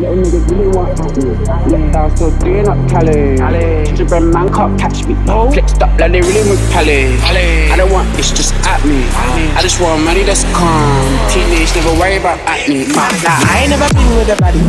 Little niggas really want me. Left out still doing up Cali. Gingerbread man can't catch me. Flexed up like they really with Pally. I don't want this just at me. I just want money that's calm. Teenage never worry about acne. Nah, I ain't never been with a baddie.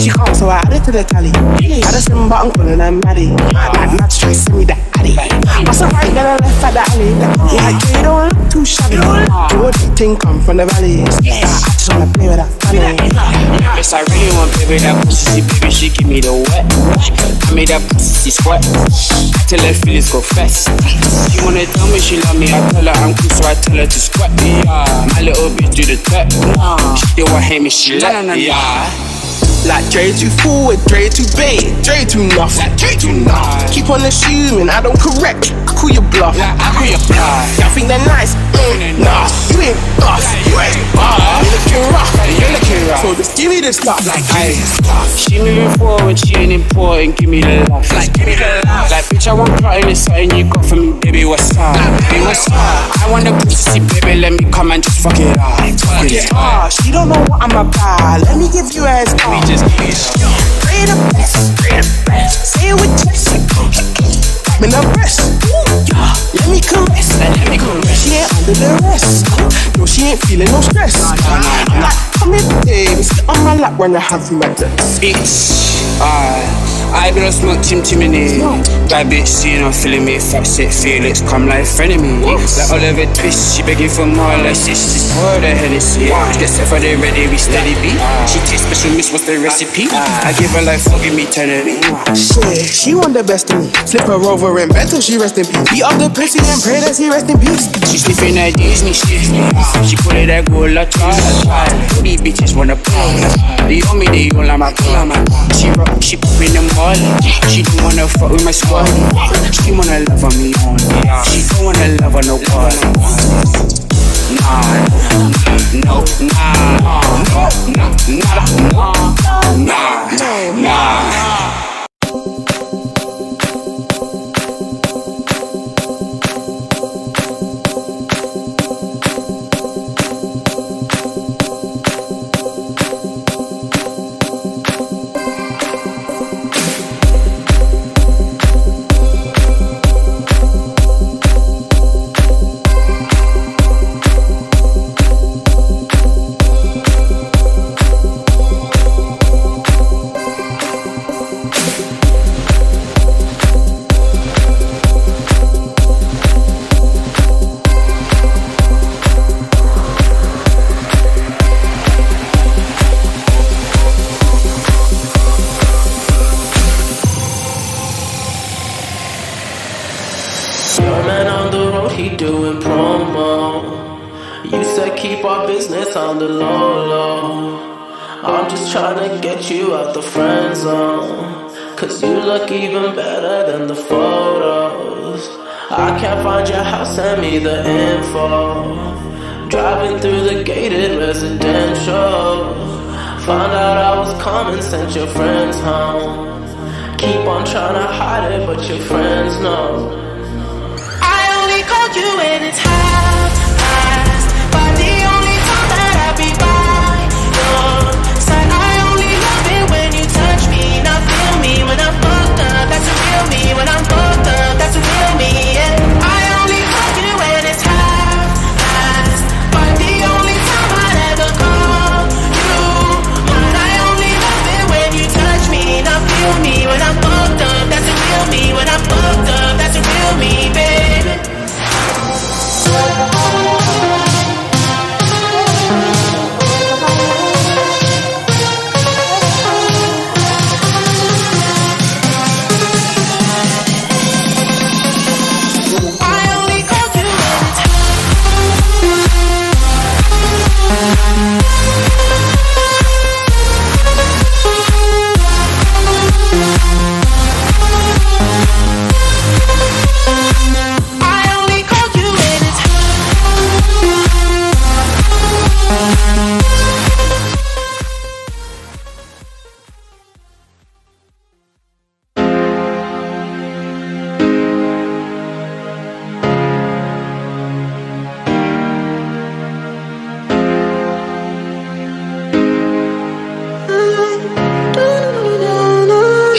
She can't, so I added to the tally. I just slim but I'm calling her Maddie. Like, not try to send me the addy. What's up, right, gonna left at the alley. Ah. Like, you don't look too shabby. Good thing come from the valley. I just wanna play with that funny. Yes, I really want baby that pussy, baby, she give me the wet. I made that pussy sweat. Till her feelings go fast. She wanna tell me she love me, I tell her I'm cool, so I tell her to squat. Yeah, my little bitch do the tech. She still want hate me, she let. Yeah. Like Dre too forward, Dre too bait, Dre too nuff, like Dre too nuff. Keep on assuming I don't correct, I call you bluff. Like I call you bluff. Y'all think they're nice, mm, nah. You ain't boss, you ain't boss. You looking rough, you looking rough. Give me the stuff, like hey. She moving forward, she ain't important. Give me the love, like give me the love. Like bitch, I want crying, it's something you got for me, baby. What's up, baby? What's up? I want a pussy, baby. Let me come and just fuck it up. Fuck it up. She don't know what I'm about. Let me give you a star just keep Pray the best, pray the best. Say it with chest. Me no rest. Let me caress, let me caress. She ain't under the rest. No, she ain't feeling no stress. I'm like, come here, baby. Sit on my lap when I have you at the Bitch, ah. I be no smoke Tim Timony. Bad bitch, seeing I'm feeling me. Fat set Felix, come like friend of me. Like Oliver Twist, she begging for more. Like sisters, pour the Hennessy. Get set for the ready, we steady beat. She taste special, miss what's the recipe? Ah. I give her like forgive me eternity. Ah, shit, she want the best of me. Flip her over and bend till she rest in peace. Beat up the pussy and pray that she rest in peace. She sniffing that Disney shit. Ah. She put it that gold la try. These bitches wanna play. They on me, they all on my. She rock, she popping them all. She don't wanna fuck with my squad. She wanna love on me only. She don't wanna love on no one. Nah, no, nah, nah, nah, nah, nah. keep our business on the low low. I'm just trying to get you out the friend zone. Cause you look even better than the photos. I can't find your house, send me the info. Driving through the gated residential. Found out I was coming, sent your friends home. Keep on trying to hide it, but your friends know. I only called you when it's high. when I'm fucked up, that's a real me.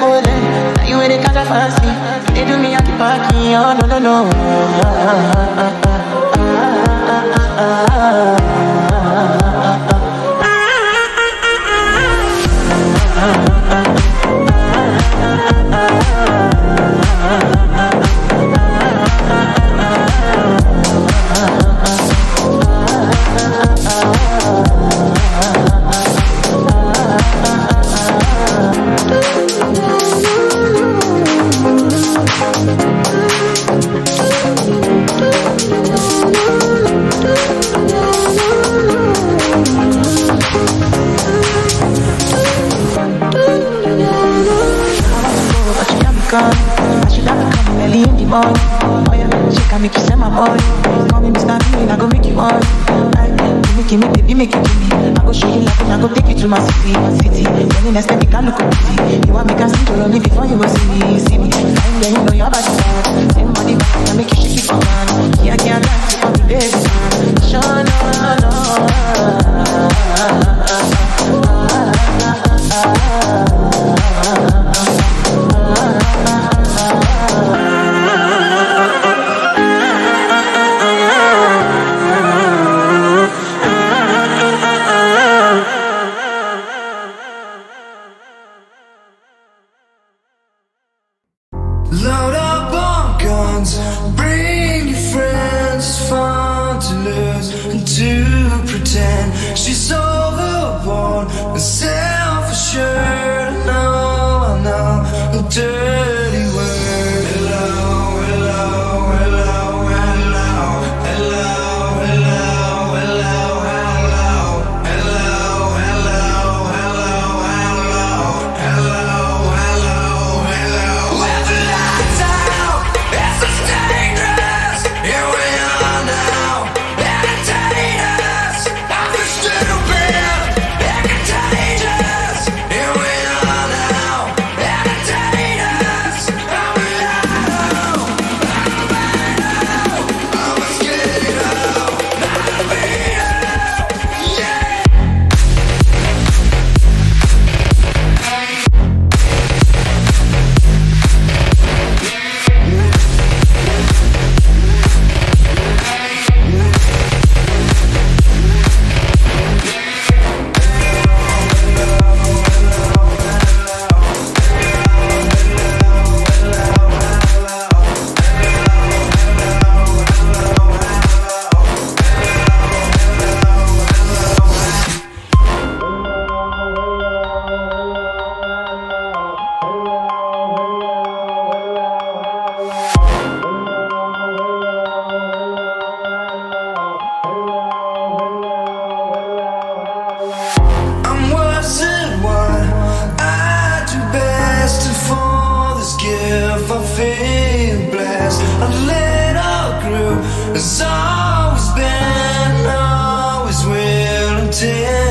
going in. Now you ready the a fancy. They do me at the party. Oh no no no. Ah, ah, ah, baby, make it me. I go show you love and I go take you to my city, my city. Then the next time you can look at me. You want me can see you me before you go see me, see me. I'm there, you know your body bad. Same money back, I make you shake it for man. Yeah, can't dance, you want me baby. Sure, no, no. Load pretend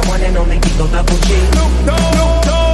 the one and only Kiko Double G. No, no, no,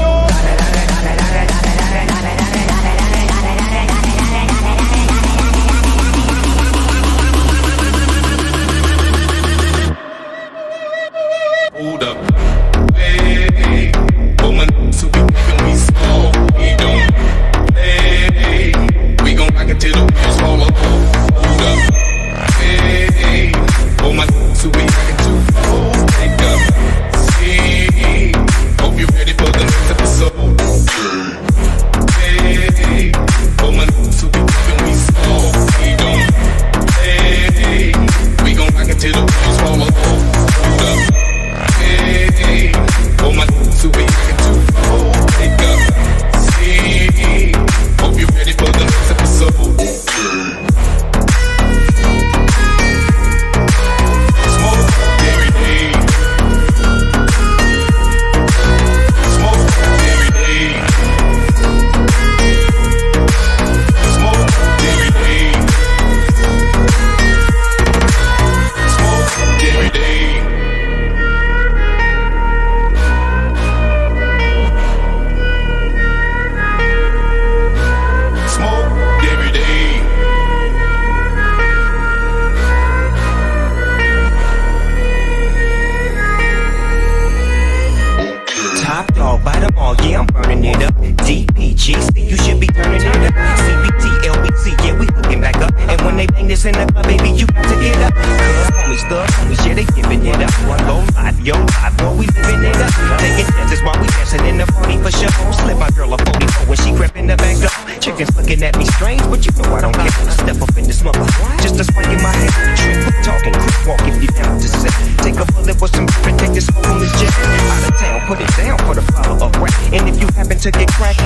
G's. You should be turning it up. CBT, LBT, yeah, we hooking back up. And when they bang this in the club, baby, you got to get up. Cause homies, thugs, homies, yeah, they giving it up. One low life, yo, live, boy, we living it up. Taking chances while we dancing in the party for sure. Slip my girl a 44 when she crept the back door. Chickens looking at me strange, but you know I don't care. Step up in this mother, just a swing in my head. Trip quick talking, quick walk if you down to set. Take a bullet for some grip and take this home jet. Out of town, put it down for the follow up rap. And if you happen to get cracked,